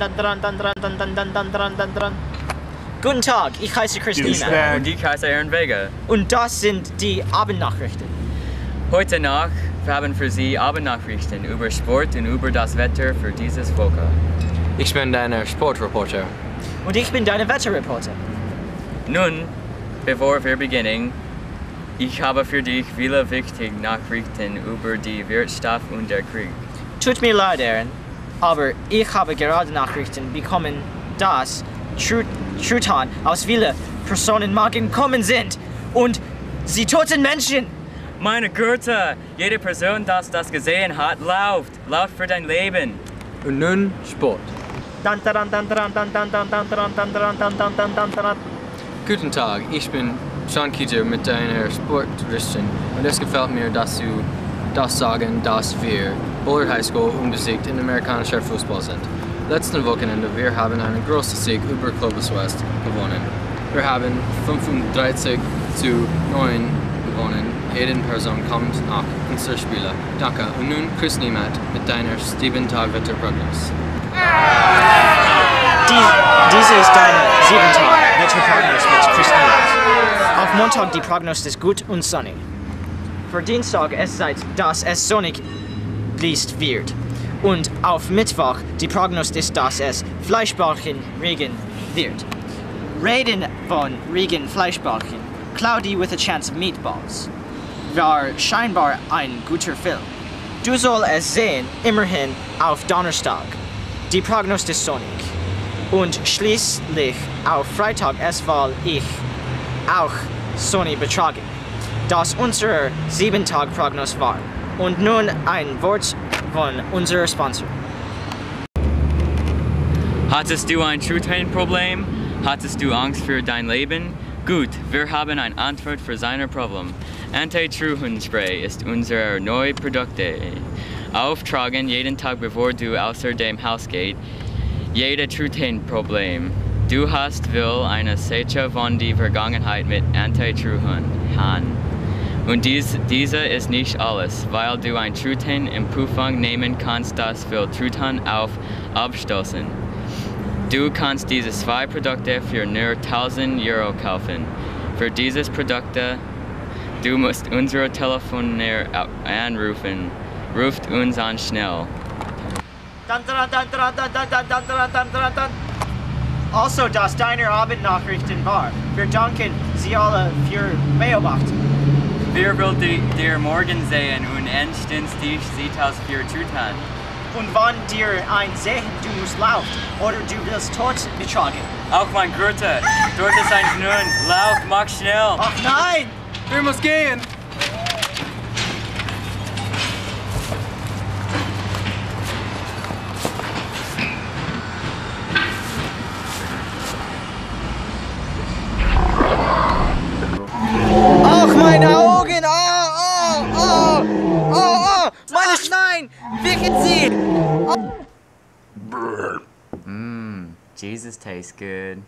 dann dran, dann dran, dann dran, dann dran, dann dran, dran. Guten Tag, ich heiße Christina. Und ich heiße Aaron Vega. Und das sind die Abendnachrichten. Heute Nacht wir haben für Sie Abendnachrichten über Sport und über das Wetter für dieses Woche. Ich bin dein Sportreporter. Und ich bin dein Wetterreporter. Nun, bevor wir beginnen, ich habe für dich viele wichtige Nachrichten über die Wirtschaft und der Krieg. Tut mir leid, Aaron aber ich habe gerade Nachrichten bekommen, dass Truthahn aus Wille Personenmarken kommen sind und sie toten Menschen. Meine Güte, jede Person, die das gesehen hat, lauft, lauft für dein Leben. Und nun Sport. Guten Tag, ich bin Sean Kijo mit deiner Sporttouristin. und es gefällt mir, dass du das sagen, dass wir Bullard High School unbesiegt in amerikanischer Fußball sind. Letzten Wochenende wir haben einen großen Sieg über Clovis West gewonnen. Wir haben 35 zu 9 gewonnen. Jede Person kommt nach unser Spieler. Danke. Und nun Chris Niemann mit deiner Steven Tag Wetterprognose. Die, diese ist deine 7 Tag Wetterprognose mit Chris Niels. Auf Montag die Prognose ist gut und sonnig. Für Dienstag es sei, dass es sonnig bliest wird. Und auf Mittwoch die Prognose ist, dass es Fleischbällchen Regen wird. Reden von Regen Fleischbällchen. Cloudy with a chance of meatballs. War scheinbar ein guter Film. Du soll es sehen, immerhin auf Donnerstag. Die Prognose ist sonnig. Und schließlich auf Freitag es war ich auch Sony betragen, das unsere 7-Tag-Prognose war. Und nun ein Wort von unserem Sponsor. Hattest du ein Truthahn-Problem? Hattest du Angst für dein Leben? Gut, wir haben eine Antwort für sein Problem. Anti-Truthahn-Spray ist unser neues Produkt. Auftragen jeden Tag, bevor du außer dem Haus gehst. Jeder Truthahn-Problem. Du hast will eine Seite von die Vergangenheit mit Anti-Truthahn. Und dies, dieser ist nicht alles, weil du ein truten im pufang nehmen kannst, das will truten auf abstoßen. Du kannst diese zwei Produkte für nur 1000 Euro kaufen. Für dieses Produkte, du musst unsere Telefonnummer anrufen. Ruft uns an schnell. Also das Diner Abend Nachrichten war. Wir Duncan, Sie alle für Beobachten. Wir will di- dir morgen sehen und erstens dich sieht aus für Truthahn. Und wann dir ein Sehen, du musst laut oder du willst tot betragen. Auch mein Gürtel. Dort ist ein Nun. Lauf, mach schnell. Ach nein! Wir müssen gehen! minus Nine! Vacancy! Mmm, oh. Jesus tastes good.